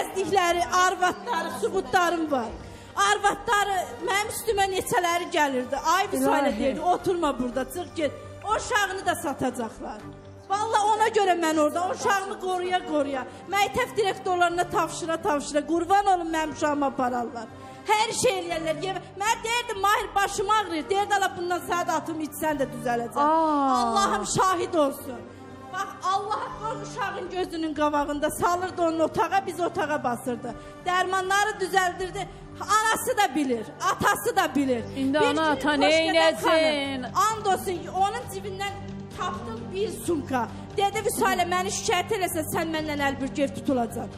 gəzdikləri arvadları, subutlarım var. Arvadları mənim üstümə neçələri gəlirdi. Ay Vüsalə deyirdi, oturma burada, çıx get. O uşağını da satacaqlar. Vallahi ona görə mən orada o uşağımı qoruya qoruya. Məktəb direktorlarına tavşıra tavşıra qurban olum mənim uşağımı apararlar. Hər şey eləyərlər. Mən deyirdim Mahir başım ağrıyır. Deyirdi ala bundan sənə atım içsən də düzələcək. Allahım şahid olsun. Bax Allah uşağın gözünün qabağında salırdı onu otağa, biz otağa basırdı. Dərmanları düzəldirdi. Anası da bilir, atası da bilir. İndi Bir ana, ata xanım, And olsun onun cibindən tapdım bir sumka. Dedi Vüsalə məni şikayət eləsən sən məndən əlbürgər tutulacaq.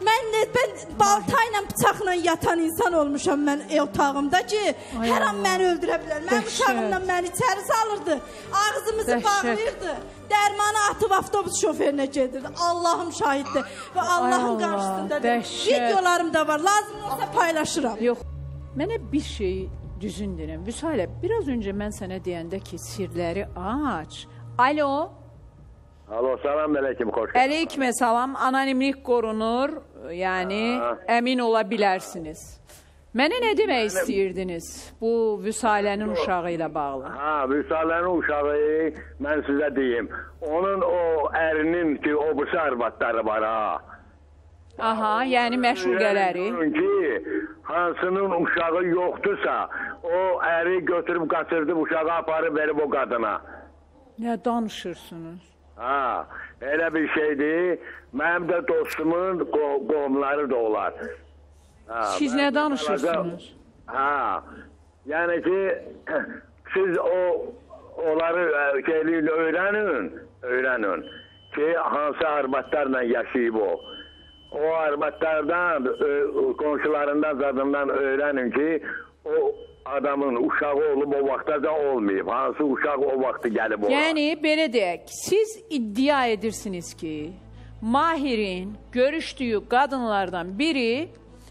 Mən mən balta ilə bıçaqla yatan insan olmuşam mən e, otağımda ki, Ay hər an məni öldürə bilər. Mənim uşağımla məni içəri salırdı. Ağzımızı Dəhşət. bağlayırdı. Dərmanı atıb avtobus şoförünə gedirdi. Allahım şahiddir və Allahın Allah, qarşısında dəhşət. videolarım da var. Lazım olsa paylaşıram. Yox. Mənə bir şey düzündürün. Vüsalə, biraz öncə mən sənə deyəndə ki, sirləri aç. Alo. Alo, salam əleykum, xoş. Əleyküm salam. Anonimlik qorunur. Yəni Ha. əmin ola bilərsiniz. Mənə nə demək istəyirdiniz bu Vüsalənin uşağı ilə bağlı? Ha, Vüsalənin uşağı, mən sizə deyim. Onun o ərinin ki, o bu arvadları var ha. Aha, yəni məşuqələri. Görün ki, hansının uşağı yoxdursa, o əri götürüb qaçırdı, uşağı aparıb verib o qadına. Nə danışırsınız? Ha, elə bir şeydir. Mənim də dostumun qo qohumları da olar. Ha, Siz nə danışırsınız? Ha, yəni ki, siz o onları ə, şeyliyin öyrənin, öyrənin ki, hansı arvadlarla yaşayıb o. O arvadlardan, ö, qonşularından, zadından öyrənin ki, o adamın uşağı olub o vaxtda da olmayıb. Hansı uşaq o vaxtı gəlib ora. Yəni belə deyək, siz iddia edirsiniz ki, Mahirin görüşdüyü qadınlardan biri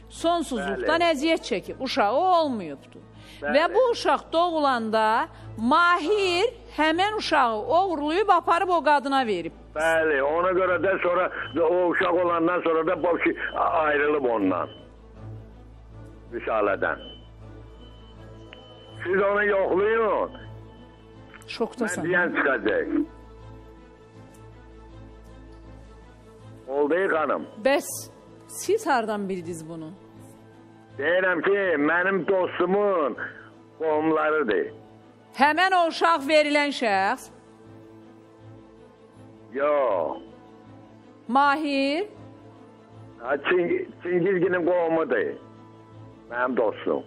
sonsuzluqdan Bəli. əziyyət çəkib, uşağı olmayıbdı. Bəli. Və bu uşaq doğulanda Mahir həmən uşağı oğurlayıb aparıb o qadına verib. Bəli, ona görə də sonra o uşaq olandan sonra da şey ayrılıb ondan. Vüsalədən. Siz onu yoxlayın. Mən Şokdasan. deyən çıxacaq. Oldu xanım. Bəs siz hardan bildiniz bunu? Deyirəm ki, mənim dostumun qohumlarıdır. Həmən o uşaq verilən şəxs Yox. Mahir Ha, Çing Çingizginin qohumudur. Mənim dostum.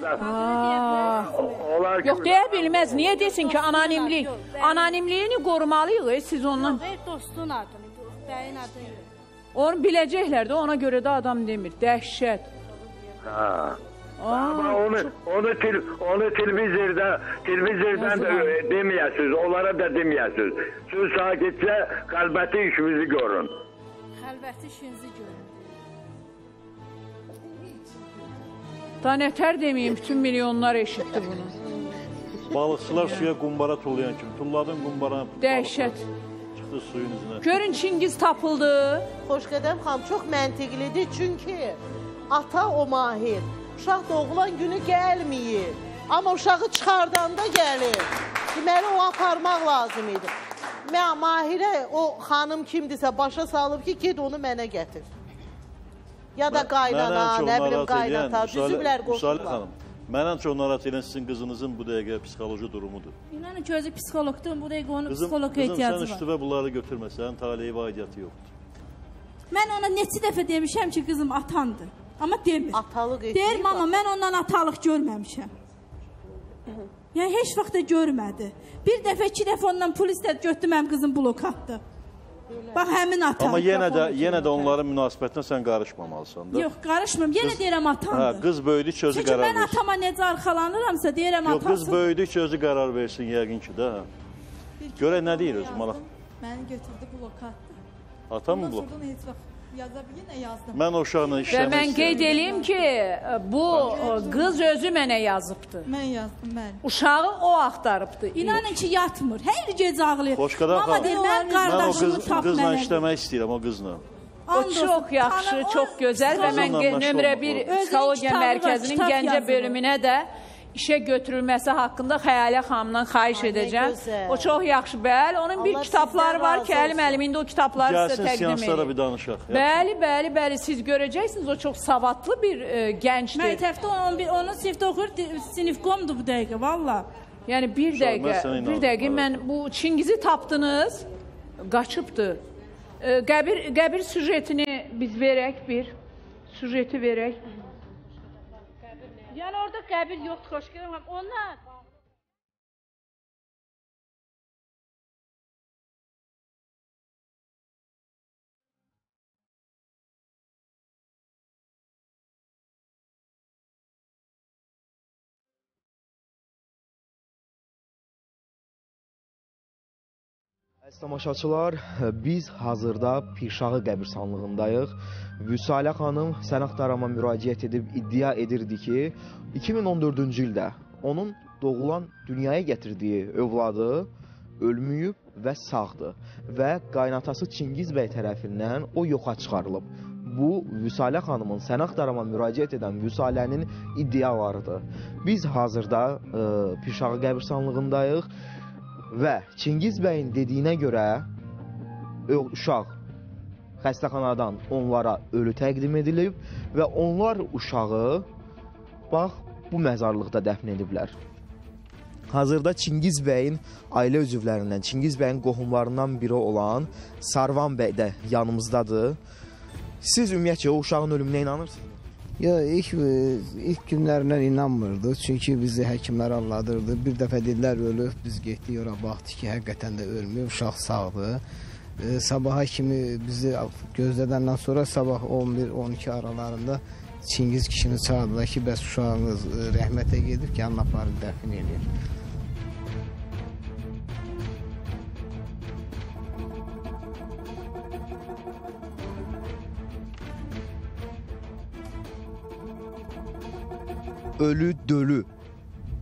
Şurada. Aa, Onlar yox deyə bilməz. Niyə desin ki, anonimlik? Anonimliyini qorumalıyıq e, siz ondan. Ver dostun adını, bəyin adını. Onu biləcəklər də ona görə də adam demir. Dəhşət. Ha. Ama onu onu tel, onu televizorda televizordan da e, demeyəsiniz, onlara da demeyəsiniz. Siz sakitçe kalbeti işimizi görün. Xəlvəti işinizi görün. Da nətər deməyim, bütün milyonlar eşitdi bunu. Balıqçılar suya qumbara tullayan kimi tulladın qumbaranı. Dəhşət. Çıxdı suyun üzünə. Görün Çingiz tapıldı. Xoşqədəm xanım çox məntiqlidir, çünki ata o mahir. Uşaq doğulan günü gəlməyib. Amma uşağı çıxardanda gəlir. Deməli o aparmaq lazım idi. Mahirə o xanım kimdisə başa salıb ki, get onu mənə gətir. Ya da qaynana, nə bilim qaynata, düzüblər qoşublar. xanım. Mənən çox narahat edən sizin qızınızın bu dəqiqə psixoloji durumudur. İnanın ki özü psixologdur. Bu dəqiqə onun Qızım, psixoloqa qızım sən ehtiyacı var. üstüvə bunları götürməsən, taleyi və aidiyyatı yoxdur. Mən ona neçə dəfə demişəm ki, qızım atandır. Amma demir. Atalıq etmir. Deyir mama, mən ondan atalıq görməmişəm. Yəni heç vaxt da görmədi. Bir dəfə, iki dəfə ondan pul istədi, götürdü mənim qızım blok atdı. Bax həmin ata. Amma yenə də yenə də onların münasibətinə sən qarışmamalısan da. Yox, qarışmıram. Yenə deyirəm Hə, atandır. qız böyüdükcə özü Çünki qərar mən versin. atama necə arxalanıramsa deyirəm Yox, qız böyüdükcə özü qərar versin yəqin ki də. hə. Görə nə deyir özü maraq? Məni götürdü bloka atdı. Ata mı Ondan blok? da heç vaxt Yaza yenə yazdım. Mən o uşaqla Və işləmək mən qeyd istəyirəm. eləyim ki, bu qız özü mənə yazıbdı. Mən yazdım, bəli. Uşağı o axtarıbdı. İnanın ki yatmır. Hər gecə ağlayır. Xoşqadar Mama xanım. deyir mən Mən o qardaşımı qız, tap qızla mənə. işləmək istəyirəm, o qızla. O çox yaxşı, çox gözəl və mən qe- məşğul nömrə olmaq 1 lazım. psixologiya Özünün kitabı var, mərkəzinin kitab Gəncə yazılı. bölümünə də işə götürülməsi haqqında Xəyalə xanımdan xahiş Ay, edəcəm. O çox yaxşı. Bəli, onun bir Allah kitabları sizdən var ki, əlim olsun. əlimində o kitabları sizə Gəlsin təqdim seanslara bir edir. danışaq. Bəli, bəli, bəli, siz görəcəksiniz o çox savadlı bir e, gəncdir. Məktəbdə onun bir onun sinifdə oxuyur, sinifkomdur bu dəqiqə valla. Yəni bir dəqiqə, bir dəqiqə mən bu Çingizi tapdınız, qaçıbdı. E, Qəbir Qəbir süjetini biz verək bir. Süjeti verək. Yəni orada qəbir yoxdur, xoş gəlirəm. Onlar Əziz tamaşaçılar, biz hazırda Pirşağı qəbirstanlığındayıq. Vüsalə xanım sənə axtarama müraciət edib iddia edirdi ki, 2014-cü ildə onun doğulan dünyaya gətirdiyi övladı ölməyib və sağdır və qaynatası Çingiz bəy tərəfindən o yoxa çıxarılıb. Bu Vüsalə xanımın sənə axtarama müraciət edən Vüsalənin iddialarıdır. Biz hazırda e, Pirşağı qəbirstanlığındayıq və Çingiz bəyin dediyinə görə uşaq xəstəxanadan onlara ölü təqdim edilib və onlar uşağı bax bu məzarlıqda dəfn ediblər. Hazırda Çingiz bəyin ailə üzvlərindən, Çingiz bəyin qohumlarından biri olan Sarvan bəy də yanımızdadır. Siz ümumiyyətcə o uşağın ölümünə inanırsınız? Ya ilk ilk günlərindən inanmırdı. Çünki bizi həkimlər anladırdı. Bir dəfə dedilər ölüb, biz getdik ora baxdıq ki, həqiqətən də ölmüyor, uşaq sağdır. E, sabaha kimi bizi gözlədəndən sonra sabah 11-12 aralarında Çingiz kişini çağırdılar ki, bəs uşağınız e, rəhmətə gedib ki, yanına aparıb dəfn ölü dölü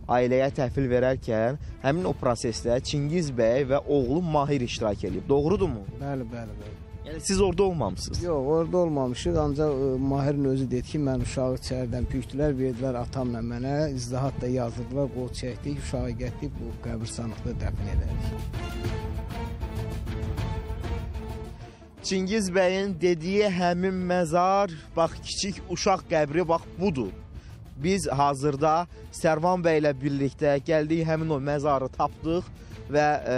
ailəyə təhvil verərkən həmin o prosesdə Çingiz bəy və oğlu Mahir iştirak edib. Doğrudurmu? Bəli, bəli, bəli. Yəni siz orada olmamısınız. Yox, orada olmamışıq, ancaq e, Mahirin özü dedi ki, mən uşağı içəridən püktülər, verdilər atamla mənə, izahat da yazdılar, qol çəkdik, uşağı gətirib bu qəbirstanlıqda dəfn edərik. Çingiz bəyin dediyi həmin məzar, bax kiçik uşaq qəbri bax budur. Biz hazırda Sərvan bəy ilə birlikdə gəldik, həmin o məzarı tapdıq və e,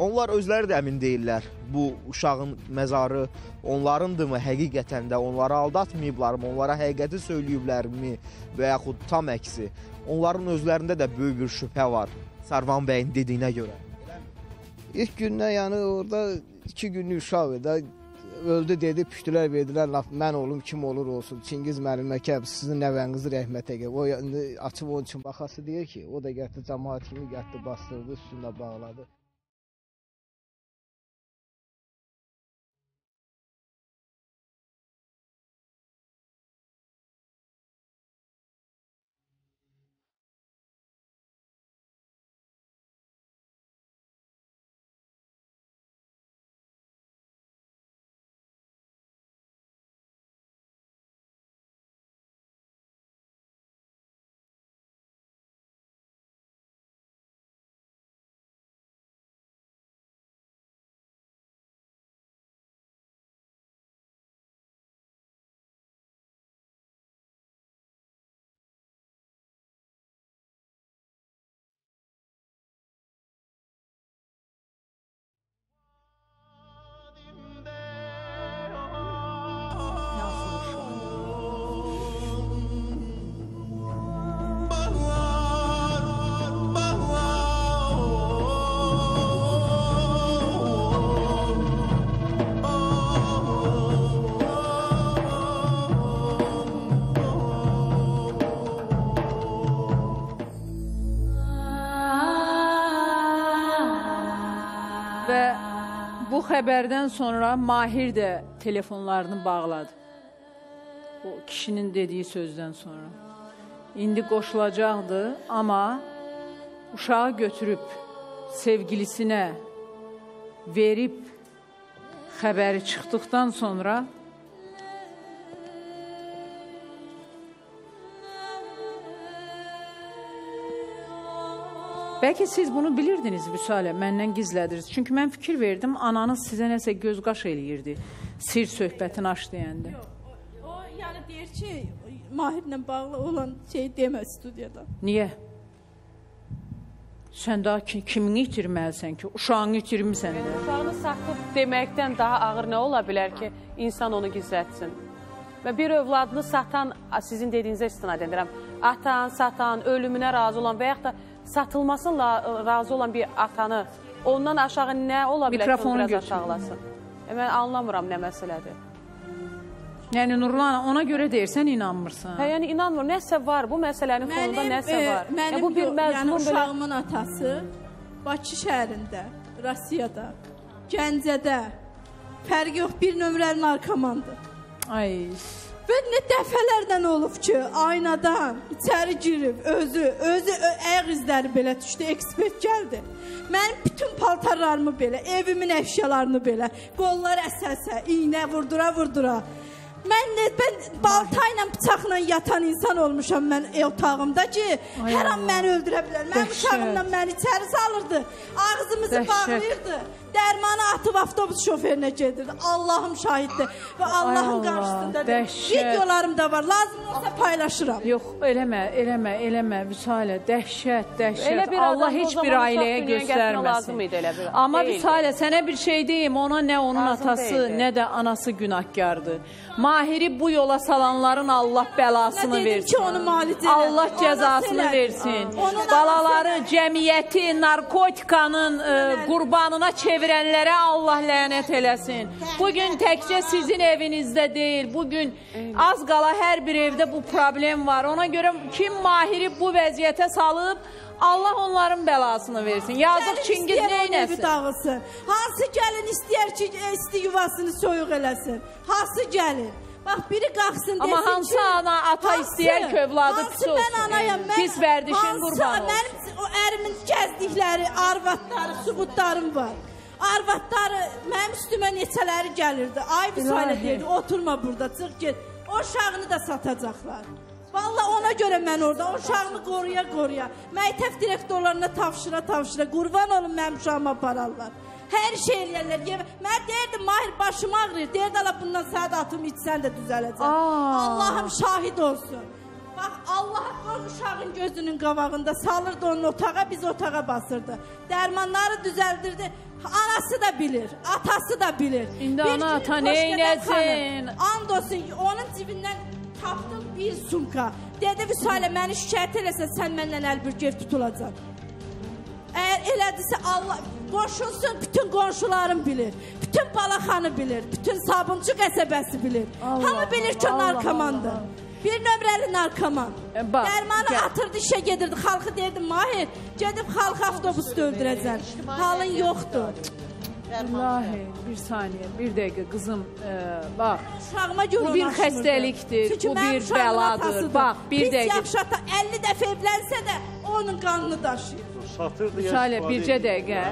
onlar özləri də əmin deyirlər. Bu uşağın məzarı onlarındırmı? Həqiqətən də onları aldatmayıblarmı? Onlara həqiqəti söyləyiblərmi və yaxud tam əksi? Onların özlərində də böyük bir şübhə var. Sərvan bəyin dediyinə görə. İlk gündən yəni orada 2 günlük uşaq idi. Öldü dedi, püştülər verdilər, laf mən olum, kim olur olsun. Çingiz müəllimə ki, sizin nəvənizi rəhmətə gəl. O indi açıb onun üçün baxası deyir ki, o da gəldi cəmaət kimi gəldi bastırdı, üstündə bağladı. Xəbərdən sonra Mahir də telefonlarını bağladı. O kişinin dediyi sözdən sonra. İndi qoşulacaqdı, amma uşağı götürüb sevgilisinə verib xəbəri çıxdıqdan sonra Bəlkə siz bunu bilirdiniz Vüsalə, məndən gizlədirsiniz. Çünki mən fikir verdim, ananız sizə nəsə göz qaş eləyirdi. Sir söhbətini aç deyəndə. O yəni deyir ki, Mahirlə bağlı olan şey demə studiyada. Niyə? Sən daha ki, kimini itirməlisən ki? Uşağını itirmisən də. Uşağını satıb deməkdən daha ağır nə ola bilər ki, insan onu gizlətsin? Və bir övladını satan, sizin dediyinizə istinad edirəm, atan, satan, ölümünə razı olan və yaxud da satılmasına razı olan bir atanı ondan aşağı nə ola bilər ki, Mikrofonu onu biraz götür. aşağılasın? E, mən anlamıram nə məsələdir. Yəni Nurlan, ona görə deyirsən inanmırsan. Hə, yəni inanmıram, nəsə var, bu məsələnin fonunda nəsə e, var. Mənim E, bu bir yo- yəni məzmun belə uşağımın atası Bakı şəhərində, Rusiyada, Gəncədə fərqi yox bir nömrəli narkomandır. Ay. Və nə dəfələrlə olub ki, aynadan içəri girib, özü, özü ayaq izləri belə düşdü, ekspert gəldi. Mənim bütün paltarlarımı belə, evimin əşyalarını belə, qollar əsə-əsə, iynə vurdura vurdura. Mən nə mən balta ilə bıçaqla yatan insan olmuşam mən e, otağımda ki, Ay hər an məni öldürə bilər. Mənim uşağımla məni içəri salırdı. Ağzımızı Dəhşət. bağlayırdı. Dərmanı atıb avtobus şoferinə gedirdi. Allahım şahiddir və Allahın Allah, qarşısında da dəhşət. videolarım da var. Lazım olsa paylaşıram. Yox, eləmə, eləmə, eləmə Vüsalə, dəhşət, dəhşət. Elə bir Allah heç bir ailəyə göstərməsin. idi elə bir- Amma. Vüsalə, sənə bir şey deyim, ona nə onun Lazım atası, deyildi. nə də anası günahkardır. Mahiri bu yola salanların Allah bəlasını versin. ki, onu. Allah cəzasını elədi. versin. Onun Balaları, cəmiyyəti narkotikanın e, qurbanına çevirənlərə Allah lənət eləsin. Bu gün təkcə sizin evinizdə deyil, bu gün az qala hər bir evdə bu problem var. Ona görə kim mahiri bu vəziyyətə salıb Allah onların bəlasını versin. Yazıq Çingiz neynəsin? Hansı gəlin istəyər ki, isti yuvasını soyuq eləsin? Hansı gəlin? Bax biri qalxsın Amma desin hansı ki, ana, ata hansı- istəyər ki, övladı hansı pis olsun? Mən anayam, mən Pis vərdişin hansı- qurbanı olsun. Mənim o ərimin gəzdikləri, arvadları, sübutlarım var. Arvadları mənim üstümə neçələri gəlirdi. Ay Vüsalə deyirdi, oturma burada, çıx get. O uşağını da satacaqlar. Vallahi ona görə mən orada o uşağını qoruya qoruya, məktəb direktorlarına tavşıra tavşıra, qurban olun mənim uşağıma apararlar. Hər şey eləyərlər. Yev mən deyirdim Mahir başım ağrıyır. Deyirdi ala bundan sənə də atım içsən də düzələcək. Allahım şahid olsun. Bax Allah o uşağın gözünün qabağında salırdı onu otağa, biz otağa basırdı. Dərmanları düzəldirdi. Anası da bilir, atası da bilir. İndi Bir ana, ata neynəsin? And olsun onun cibindən tapdım bir sumka. Dedi Vüsalə məni şikayət eləsə sən məndən əlbirgər tutulacaq. Əgər elədirsə Allah qoşulsun bütün qonşularım bilir. Bütün Balaxanı bilir. Bütün Sabunçu qəsəbəsi bilir. Allah Hamı bilir ki o Allah, narkomandır. Allah. Bir nömrəli narkoman. E, Dərmanı gəl. atırdı işə gedirdi. Xalqı deyirdi Mahir, gedib xalq avtobusda öldürəcəksən. Halın yoxdur. İlahi, bir saniyə, bir dəqiqə qızım, e, bax. Uşağıma görə Bu bir xəstəlikdir, bu bir bəladır. atasıdır. Bax, bir Pis dəqiqə. yaxşı ata 50 dəfə evlənsə də onun qanını daşıyır. Satırdı ya. İstifadə bircə dəqiqə.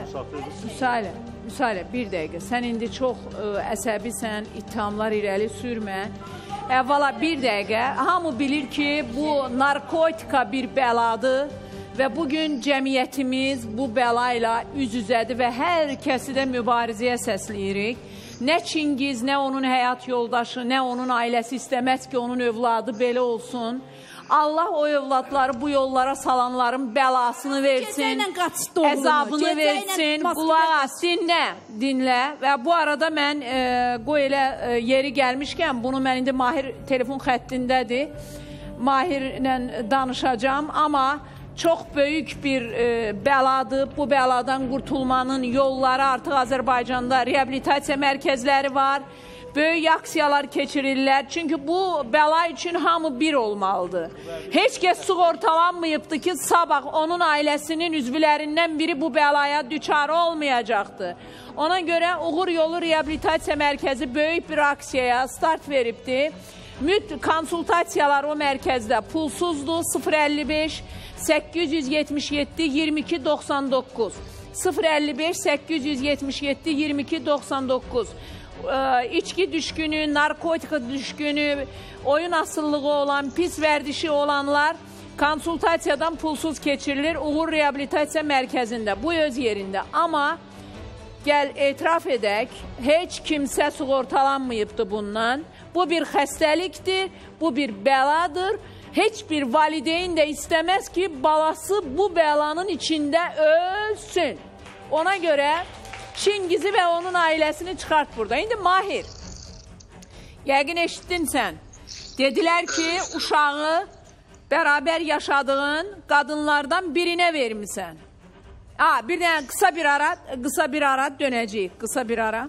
Müsalə, müsalə, bir dəqiqə. Sən indi çox ə, əsəbisən, ittihamlar irəli sürmə. Əvvəla bir dəqiqə, hamı bilir ki, bu narkotika bir bəladır və bu gün cəmiyyətimiz bu bəla ilə üz-üzədir və hər kəsi də mübarizəyə səsləyirik. Nə Çingiz, nə onun həyat yoldaşı, nə onun ailəsi istəməz ki, onun övladı belə olsun. Allah o övladları bu yollara salanların bəlasını versin. Əzabını versin. Qulaq as, dinlə, dinlə. Və bu arada mən e, qoy elə e, yeri gəlmişkən bunu mən indi Mahir telefon xəttindədir. Mahirlə danışacağam, amma çox böyük bir e, bəladır. Bu bəladan qurtulmanın yolları artıq Azərbaycanda reabilitasiya mərkəzləri var. Böyük aksiyalar keçirirlər. Çünki bu bəla üçün hamı bir olmalıdır. Heç kəs sığortalanmayıbdı ki, sabah onun ailəsinin üzvlərindən biri bu bəlaya düçar olmayacaqdı. Ona görə Uğur Yolu Reabilitasiya Mərkəzi böyük bir aksiyaya start veribdi. Müt konsultasiyalar o mərkəzdə pulsuzdur. 055 877 22 99 055 877 22 99 Ee, içki düşkünü, narkotika düşkünü, oyun asıllığı olan, pis vərdişi olanlar konsultasiyadan pulsuz keçirilir Uğur Reabilitasiya Mərkəzində. Bu öz yerində. Amma gəl etiraf edək, heç kimsə sığortalanmayıbdı bundan. Bu bir xəstəlikdir, bu bir bəladır. Heç bir valideyn də istəməz ki, balası bu bəlanın içində ölsün. Ona görə Çingizi və onun ailəsini çıxart burada. İndi Mahir, yəqin eşitdin sən. Dedilər ki, uşağı bərabər yaşadığın qadınlardan birinə vermisən. Ha, bir dənə qısa bir ara, qısa bir ara dönəcəyik. Qısa bir ara.